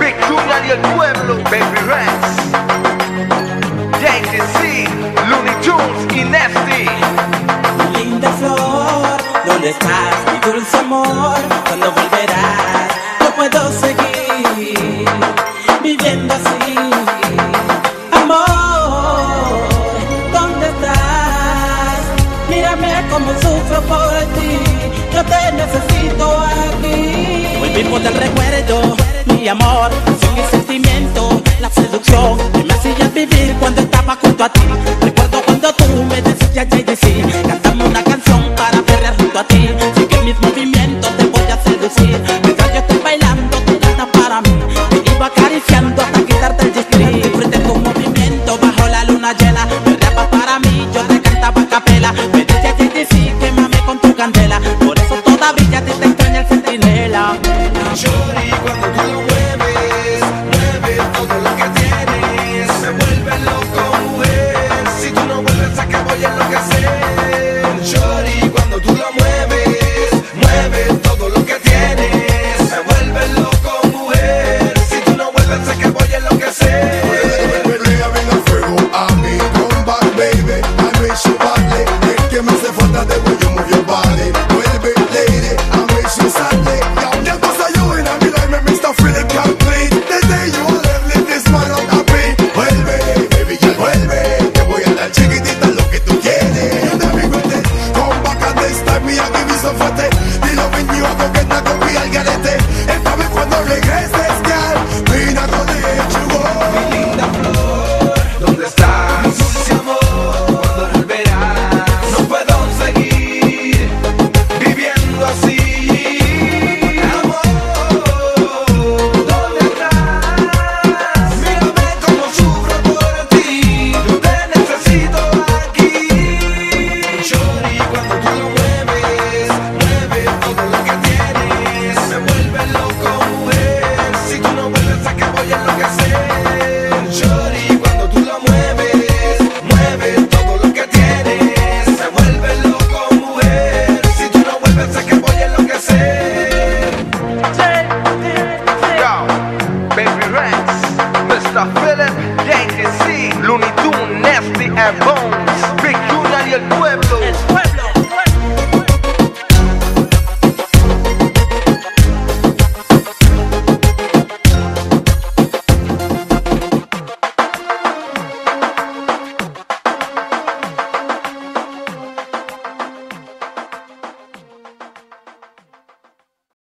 Big Junior y el pueblo, Baby Rex. JTC, Looney Tunes y Nasty. Linda flor, ¿dónde estás? Mi dulce amor, ¿cuándo volverás? No puedo seguir viviendo así. Amor, ¿dónde estás? Mírame como sufro por ti. Yo te necesito aquí. Hoy vivo del recuerdo, amor. Son el sentimiento, la seducción que me hacía vivir cuando estaba junto a ti. Recuerdo cuando tú me decías ya y decir, una canción para perder junto a ti. Sigue mis movimientos, te voy a seducir. Mientras yo estoy bailando, tú cantas para mí. Te iba acariciando hasta quitarte el distrito. Frente con movimiento bajo la luna llena. Perreaba para mí, yo te cantaba a capela. Me decías ya quémame con tu candela. Por eso todavía te, te extraña el centinela. Yo digo, azafate. Dilo 29 que anda con mi algarete. and boom.